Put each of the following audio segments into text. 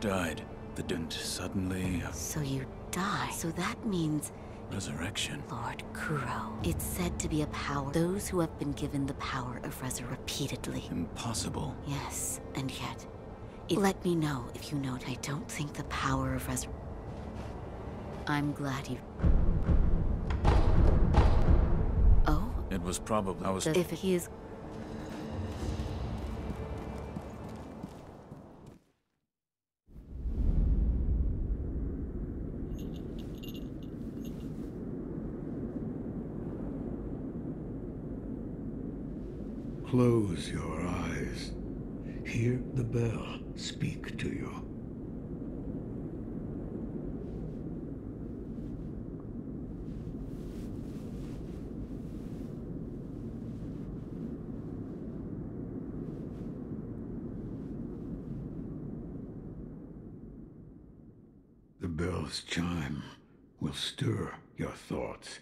Died. The didn't suddenly uh, so you die. So that means resurrection. Lord Kuro. It's said to be a power. Those who have been given the power of resurrection repeatedly. Impossible. Yes, and yet. It, let me know if you know. I don't think the power of res. I'm glad you. Oh, It was probably I was if he is. Close your eyes. Hear the bell speak to you. The bell's chime will stir your thoughts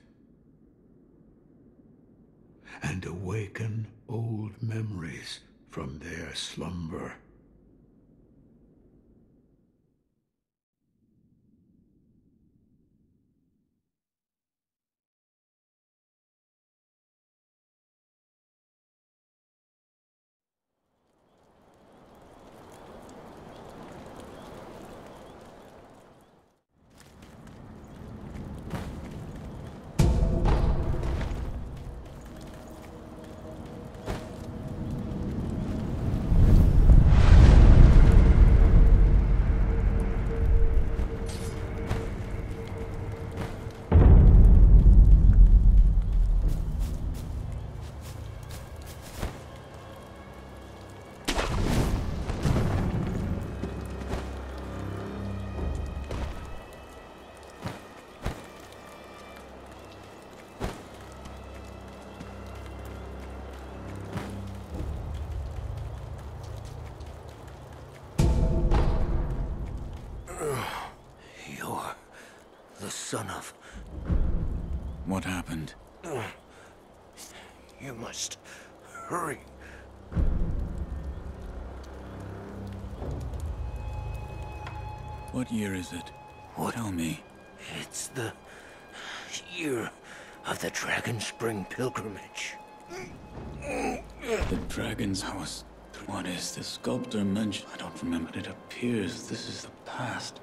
and awaken old memories from their slumber. Hurry. What year is it? What? Tell me. It's the year of the Dragon Spring pilgrimage. The dragon's house. What is the sculptor mentioned? I don't remember. It appears this is the past.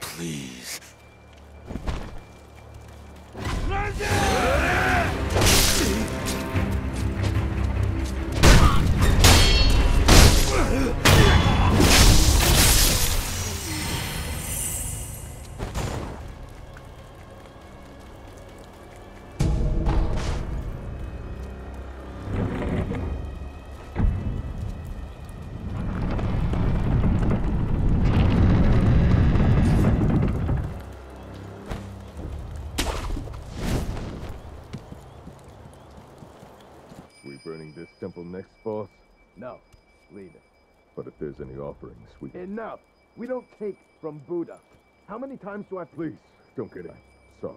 Please. the sweet. Enough! We don't take from Buddha. How many times do I... Please, don't get it. Sorry.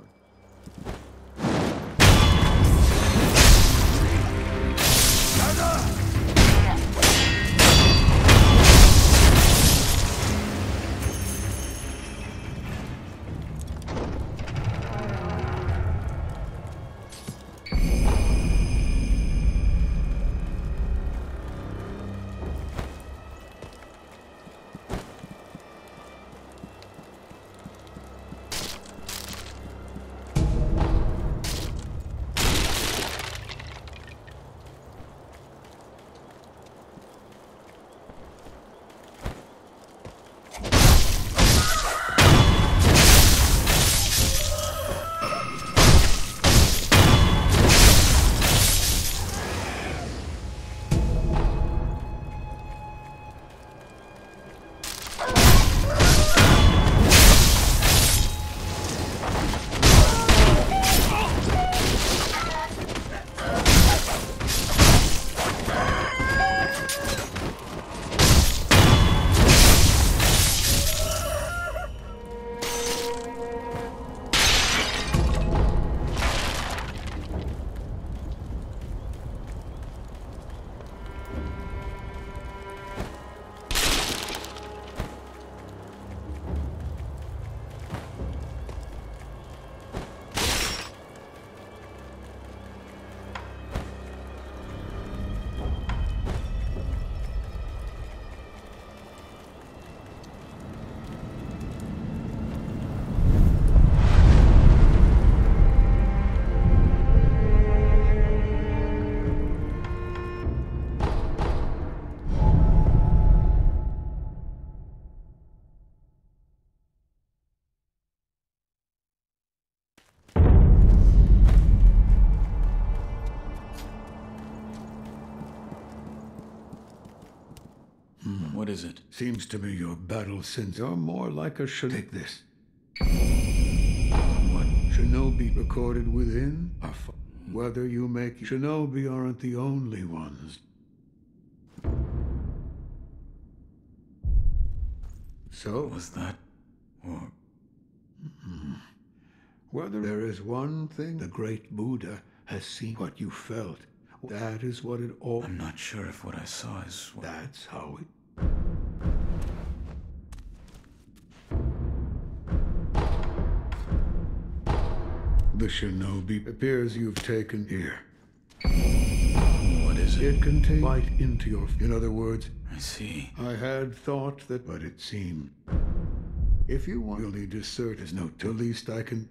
Is it? Seems to me your battle sins are more like a should take this. What? Shinobi recorded within are f- hmm. whether you make Shinobi aren't the only ones. So, Was that? Or. Mm-hmm. whether there is one thing the great Buddha has seen what you felt, that is what it all. I'm not sure if what I saw is. What... That's how it. The shinobi appears you've taken here. What is it? It can take light into your. In other words, I see. I had thought that, but it seemed. If you want really desert is no, the least I can.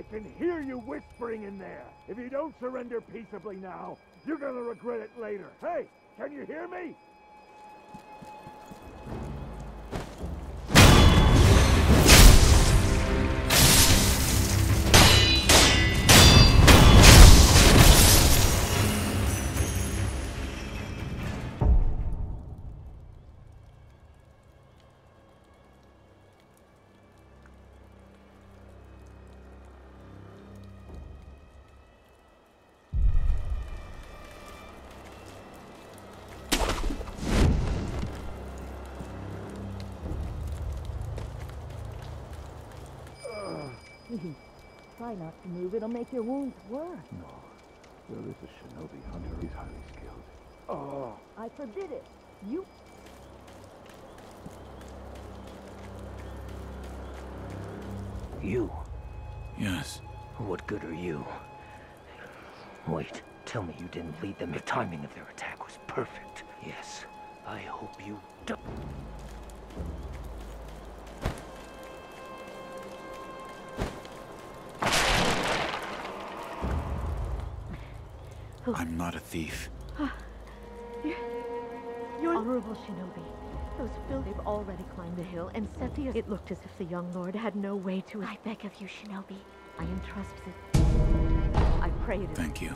I can hear you whispering in there. If you don't surrender peaceably now, you're gonna regret it later. Hey, can you hear me? Try not to move. It'll make your wounds worse. No. There is a shinobi hunter. He's highly skilled. Oh, I forbid it. You You? Yes. What good are you? Wait, tell me you didn't lead them. The timing of their attack was perfect. Yes, I hope you don't. I'm not a thief. Ah, Your honorable shinobi. Those filth they've already climbed the hill, and Cepheus. It looked as if the young lord had no way to. I beg of you, shinobi. I entrust this. I pray it is. Thank you.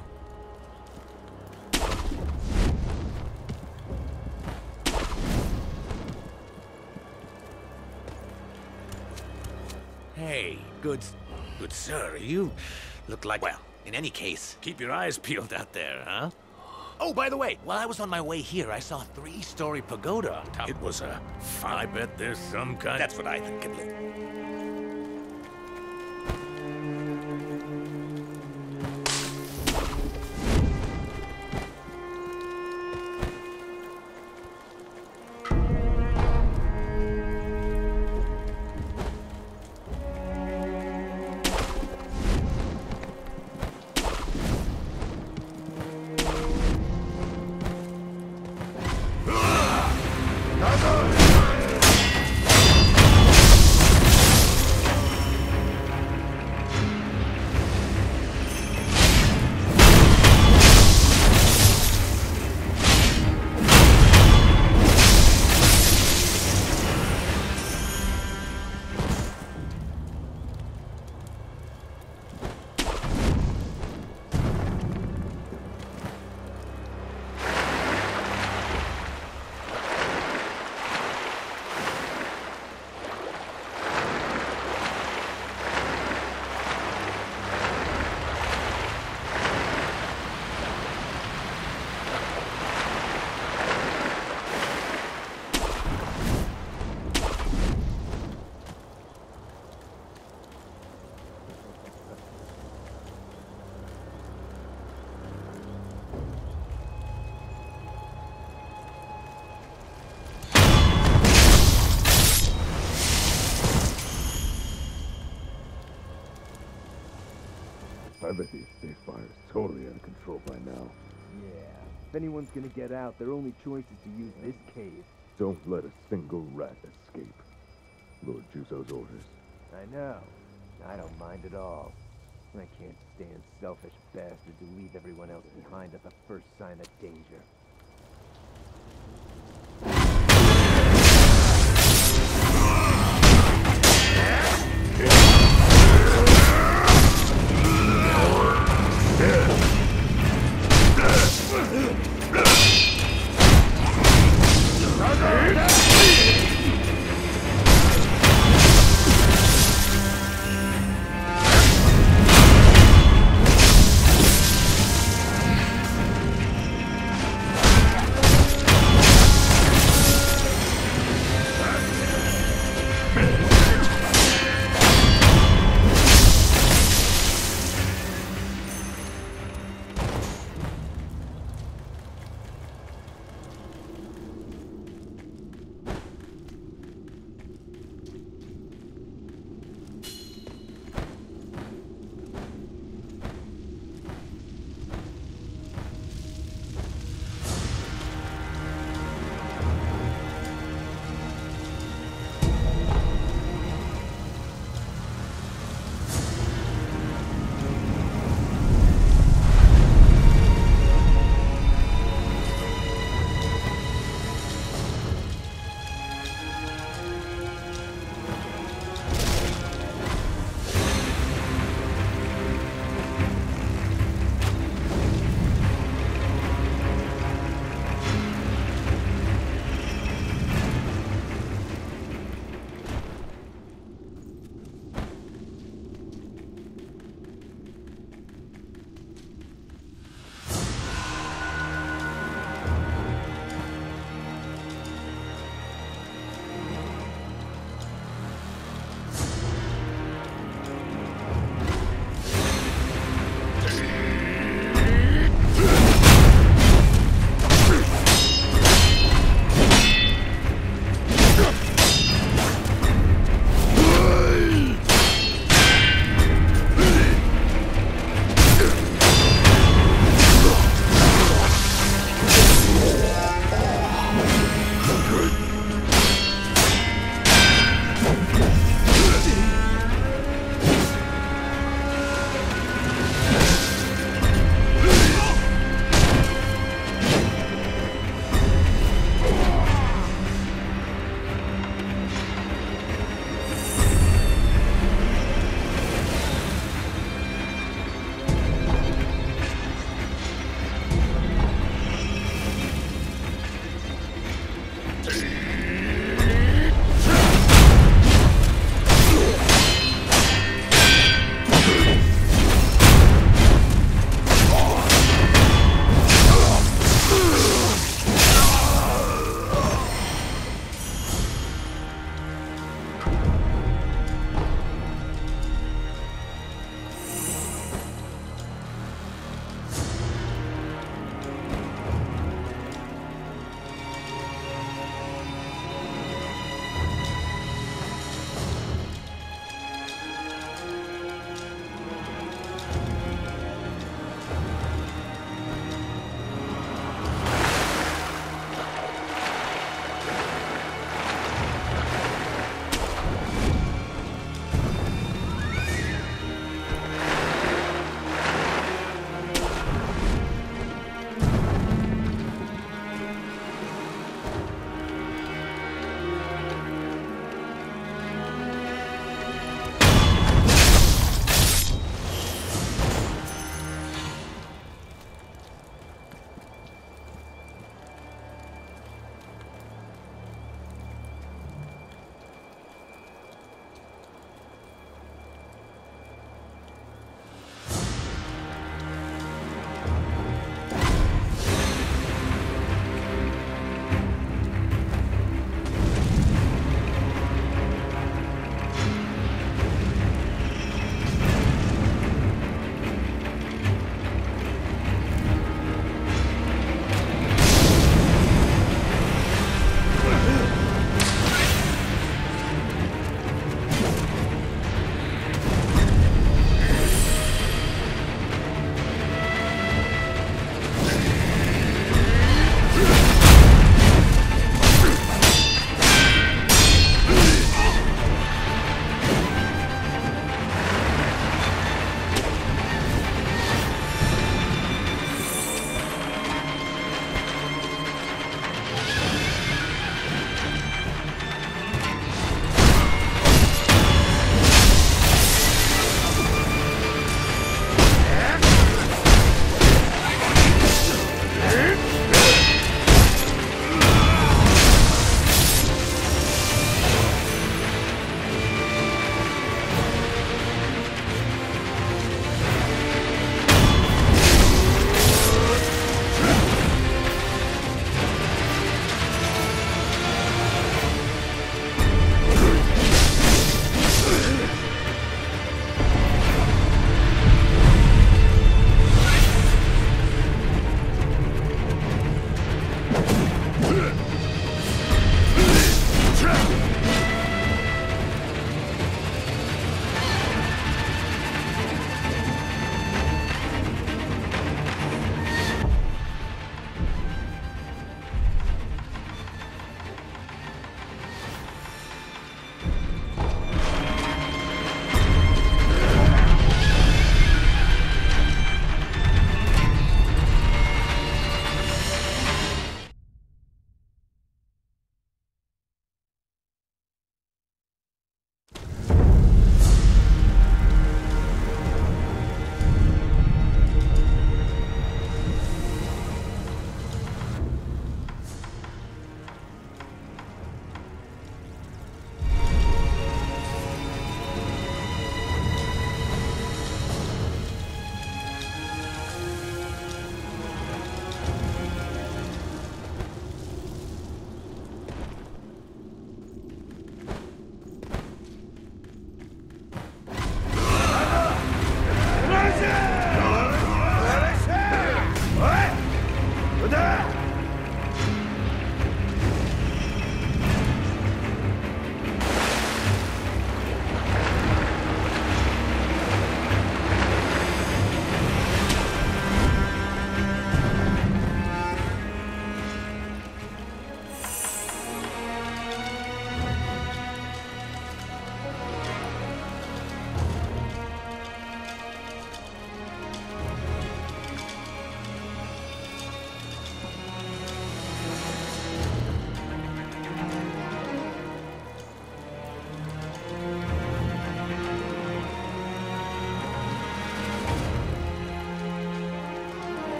Hey, good, good sir, you look like... Well, in any case, keep your eyes peeled out there, huh? Oh, by the way, while I was on my way here, I saw a three-story pagoda on top. It was a... I bet there's some kind... That's what I think, at gonna get out, their only choice is to use this cave. Don't let a single rat escape. Lord Juzo's orders. I know. I don't mind at all. I can't stand selfish bastards who leave everyone else behind at the first sign of danger.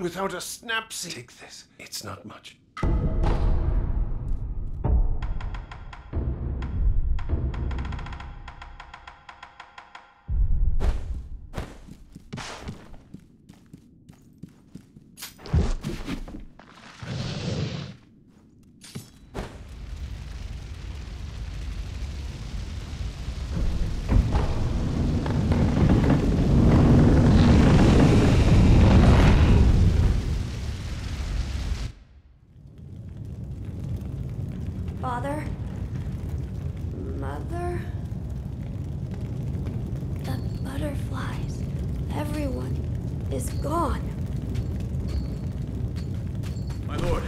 without a snap. Take this. It's not much. Father? Mother? The butterflies, everyone is gone. My lord,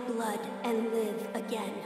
blood and live again.